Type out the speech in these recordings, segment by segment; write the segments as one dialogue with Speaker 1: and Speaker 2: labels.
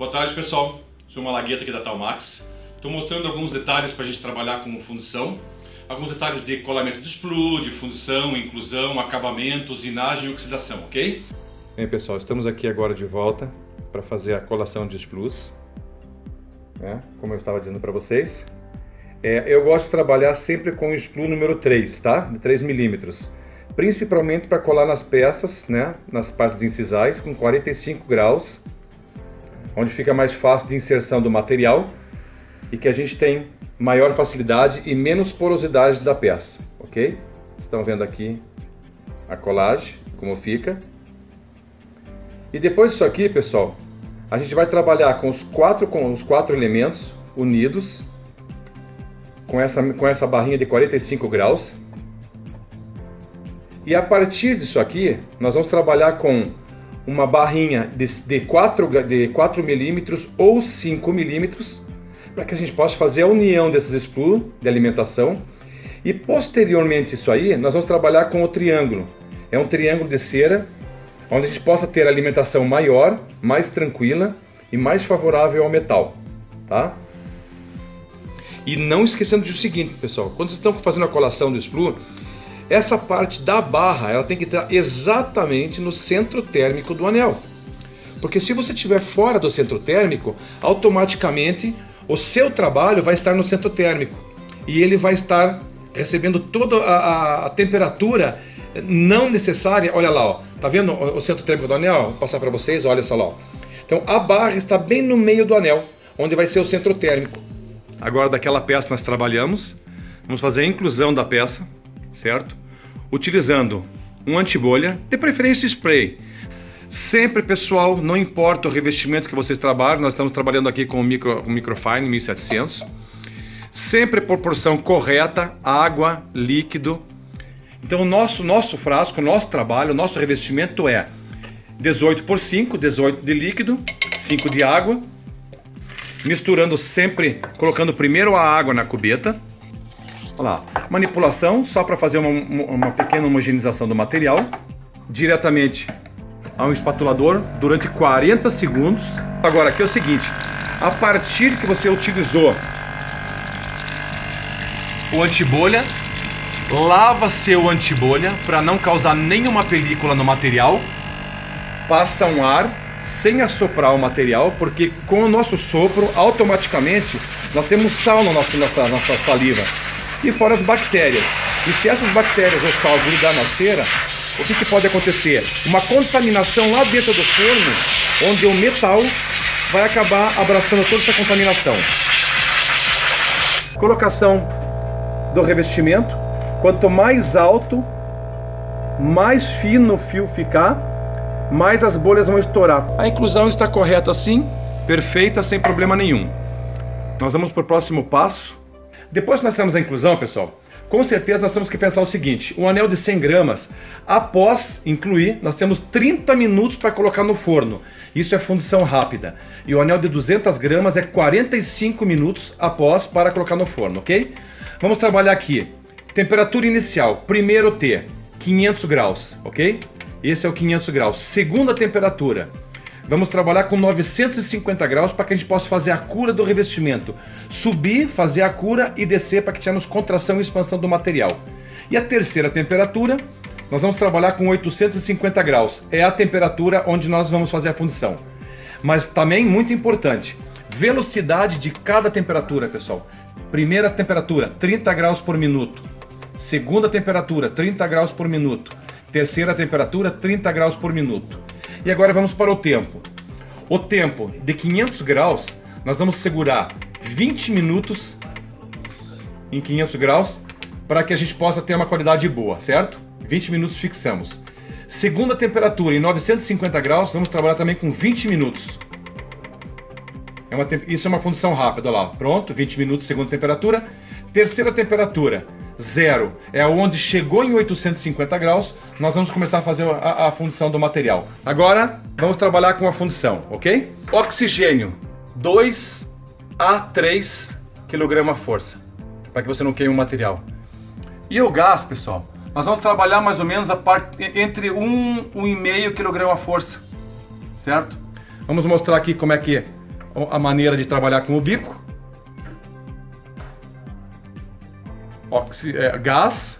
Speaker 1: Boa tarde, pessoal. Sou uma lagueta aqui da Talmax. Estou mostrando alguns detalhes para a gente trabalhar com fundição. Alguns detalhes de colamento de splu, de fundição, inclusão, acabamento, usinagem e oxidação, ok?
Speaker 2: Bem, pessoal, estamos aqui agora de volta para fazer a colação de splus. Né? Como eu estava dizendo para vocês. É, eu gosto de trabalhar sempre com o splu número 3, tá? De 3 milímetros. Principalmente para colar nas peças, né? nas partes incisais, com 45 graus onde fica mais fácil de inserção do material e que a gente tem maior facilidade e menos porosidade da peça, ok? Estão vendo aqui a colagem, como fica. E depois disso aqui, pessoal, a gente vai trabalhar com os quatro, com os quatro elementos unidos, com essa, com essa barrinha de 45 graus. E a partir disso aqui, nós vamos trabalhar com uma barrinha de, de 4, de 4 milímetros ou 5 milímetros para que a gente possa fazer a união desses spools de alimentação. E posteriormente isso aí, nós vamos trabalhar com o triângulo. É um triângulo de cera, onde a gente possa ter alimentação maior, mais tranquila e mais favorável ao metal, tá? E não esquecendo do seguinte, pessoal, quando vocês estão fazendo a colação do sprue, essa parte da barra ela tem que estar exatamente no centro térmico do anel. Porque se você estiver fora do centro térmico, automaticamente o seu trabalho vai estar no centro térmico e ele vai estar recebendo toda a, a, a temperatura não necessária. Olha lá, ó, tá vendo o centro térmico do anel? Vou passar para vocês, olha só lá. Ó. Então a barra está bem no meio do anel, onde vai ser o centro térmico. Agora daquela peça nós trabalhamos, vamos fazer a inclusão da peça certo? Utilizando um antibolha, de preferência spray. Sempre, pessoal, não importa o revestimento que vocês trabalham, nós estamos trabalhando aqui com o micro, o Microfine 1700. Sempre proporção correta, água, líquido. Então, o nosso, nosso frasco, nosso trabalho, nosso revestimento é 18 por 5, 18 de líquido, 5 de água, misturando sempre, colocando primeiro a água na cubeta, Olha lá, manipulação só para fazer uma, uma pequena homogeneização do material, diretamente a um espatulador durante 40 segundos. Agora aqui é o seguinte, a partir que você utilizou o antibolha, lava seu antibolha para não causar nenhuma película no material, passa um ar sem assoprar o material, porque com o nosso sopro, automaticamente, nós temos sal na nossa, nossa, nossa saliva e fora as bactérias. E se essas bactérias ou sal grudar na cera, o que, que pode acontecer? Uma contaminação lá dentro do forno, onde o metal vai acabar abraçando toda essa contaminação. Colocação do revestimento. Quanto mais alto, mais fino o fio ficar, mais as bolhas vão estourar. A inclusão está correta assim, perfeita, sem problema nenhum. Nós vamos para o próximo passo, depois que nós temos a inclusão, pessoal, com certeza nós temos que pensar o seguinte: o anel de 100 gramas, após incluir, nós temos 30 minutos para colocar no forno. Isso é fundição rápida. E o anel de 200 gramas é 45 minutos após para colocar no forno, ok? Vamos trabalhar aqui. Temperatura inicial, primeiro T, 500 graus, ok? Esse é o 500 graus. Segunda temperatura, Vamos trabalhar com 950 graus para que a gente possa fazer a cura do revestimento. Subir, fazer a cura e descer para que tenhamos contração e expansão do material. E a terceira temperatura, nós vamos trabalhar com 850 graus. É a temperatura onde nós vamos fazer a fundição. Mas também muito importante, velocidade de cada temperatura, pessoal. Primeira temperatura, 30 graus por minuto. Segunda temperatura, 30 graus por minuto. Terceira temperatura, 30 graus por minuto. E agora vamos para o tempo. O tempo de 500 graus, nós vamos segurar 20 minutos em 500 graus para que a gente possa ter uma qualidade boa, certo? 20 minutos fixamos. Segunda temperatura em 950 graus, vamos trabalhar também com 20 minutos. É uma, isso é uma fundição rápida, olha lá. Pronto, 20 minutos, segunda temperatura. Terceira temperatura, zero. É onde chegou em 850 graus, nós vamos começar a fazer a, a fundição do material. Agora, vamos trabalhar com a fundição, ok? Oxigênio, 2 a 3 kg força, para que você não queime o material. E o gás, pessoal, nós vamos trabalhar mais ou menos a parte entre 1 e 1,5 kg força, certo? Vamos mostrar aqui como é que a maneira de trabalhar com o bico. Oxi é, gás.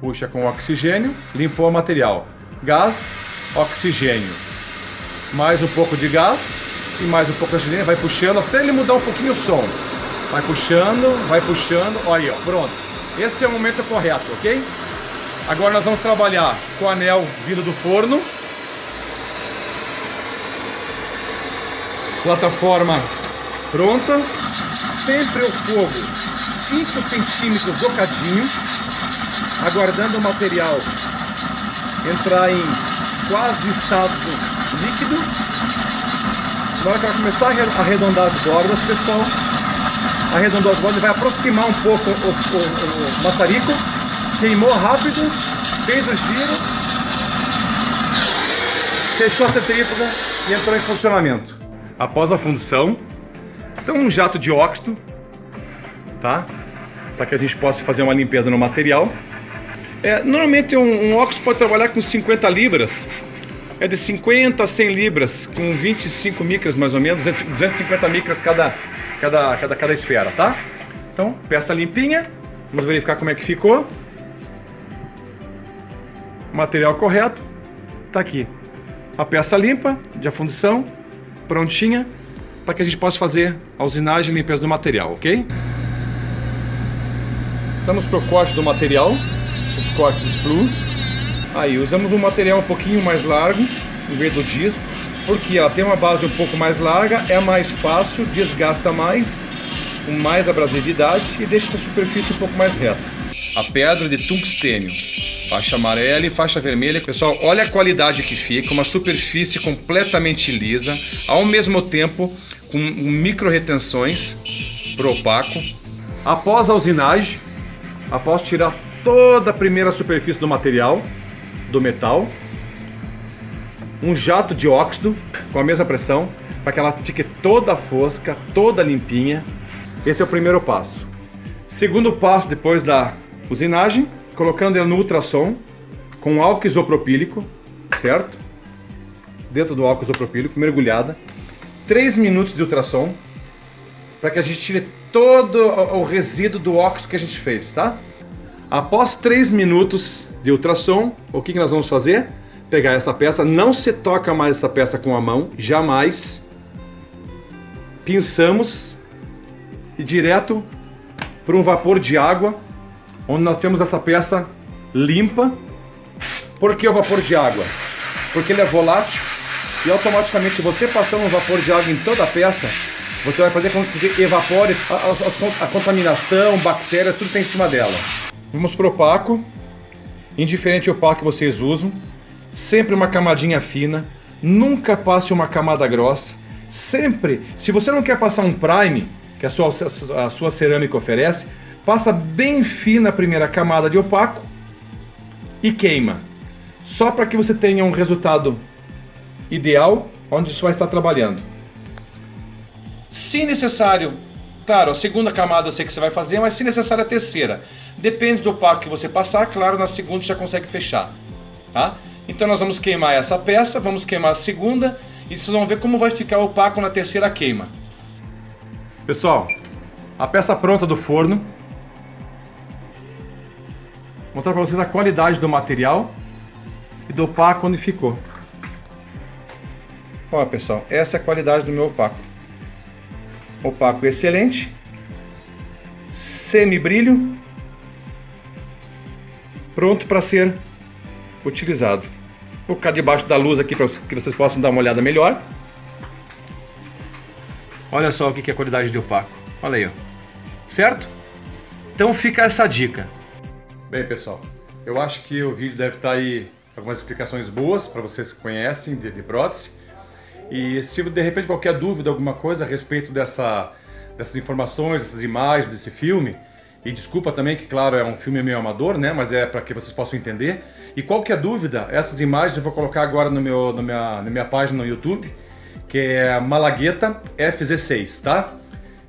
Speaker 2: Puxa com oxigênio, limpou o material. Gás, oxigênio. Mais um pouco de gás e mais um pouco de oxigênio. Vai puxando até ele mudar um pouquinho o som. Vai puxando, vai puxando. Olha aí, ó, pronto. Esse é o momento correto, ok? Agora nós vamos trabalhar com o anel vindo do forno. Plataforma pronta. Sempre o fogo 5 centímetros docadinho. Aguardando o material entrar em quase estado líquido. Na hora que ela começar a arredondar as bordas, pessoal, arredondou as bordas, vai aproximar um pouco o, o, o, o maçarico queimou rápido, fez o giro, fechou a centrífuga e entrou em funcionamento. Após a função, então um jato de óxido, tá? Para que a gente possa fazer uma limpeza no material. É, normalmente um, um óxido pode trabalhar com 50 libras, é de 50 a 100 libras, com 25 micras mais ou menos, 250 micras cada, cada, cada, cada esfera, tá? Então, peça limpinha, vamos verificar como é que ficou material correto, tá aqui. A peça limpa, de afundição, prontinha, para que a gente possa fazer a usinagem e limpeza do material, ok? Estamos para o corte do material, os cortes flu. Aí, usamos um material um pouquinho mais largo, em vez do disco, porque ela tem uma base um pouco mais larga, é mais fácil, desgasta mais, com mais abrasividade e deixa a superfície um pouco mais reta. A pedra de tungstênio Faixa amarela e faixa vermelha. Pessoal, olha a qualidade que fica, uma superfície completamente lisa, ao mesmo tempo com micro retenções pro opaco. Após a usinagem, após tirar toda a primeira superfície do material, do metal, um jato de óxido com a mesma pressão, para que ela fique toda fosca, toda limpinha. Esse é o primeiro passo. Segundo passo depois da usinagem, colocando ele no ultrassom com álcool isopropílico, certo? Dentro do álcool isopropílico, mergulhada. 3 minutos de ultrassom para que a gente tire todo o resíduo do óxido que a gente fez, tá? Após 3 minutos de ultrassom, o que, que nós vamos fazer? Pegar essa peça, não se toca mais essa peça com a mão, jamais. Pinçamos e direto para um vapor de água onde nós temos essa peça limpa. Por que o vapor de água? Porque ele é volátil e automaticamente você passando um vapor de água em toda a peça, você vai fazer com que evapore a, a, a contaminação, bactérias, tudo tem em cima dela. Vamos para o opaco, indiferente o opaco que vocês usam, sempre uma camadinha fina, nunca passe uma camada grossa, sempre, se você não quer passar um prime, que a sua, a sua cerâmica oferece, passa bem fina a primeira camada de opaco e queima. Só para que você tenha um resultado ideal onde você vai estar trabalhando. Se necessário, claro, a segunda camada eu sei que você vai fazer, mas se necessário a terceira. Depende do opaco que você passar, claro, na segunda já consegue fechar. Tá? Então nós vamos queimar essa peça, vamos queimar a segunda e vocês vão ver como vai ficar o opaco na terceira queima. Pessoal, a peça pronta do forno, mostrar para vocês a qualidade do material e do opaco onde ficou. Olha pessoal, essa é a qualidade do meu opaco. Opaco excelente, semi-brilho, pronto para ser utilizado. Vou colocar debaixo da luz aqui para que vocês possam dar uma olhada melhor. Olha só o que é a qualidade de opaco. Olha aí, ó. Certo? Então fica essa dica. Bem, pessoal, eu acho que o vídeo deve estar aí algumas explicações boas para vocês que conhecem de, de prótese. E se de repente qualquer dúvida, alguma coisa a respeito dessa, dessas informações, dessas imagens, desse filme, e desculpa também que, claro, é um filme meio amador, né? Mas é para que vocês possam entender. E qualquer dúvida, essas imagens eu vou colocar agora no meu, no minha, na minha página no YouTube, que é Malagueta FZ6, tá?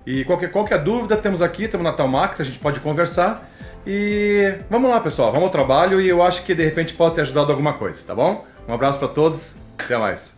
Speaker 2: E qualquer, qualquer dúvida, temos aqui, temos na Talmax, a gente pode conversar. E vamos lá, pessoal, vamos ao trabalho e eu acho que de repente pode ter ajudado alguma coisa, tá bom? Um abraço para todos, até mais.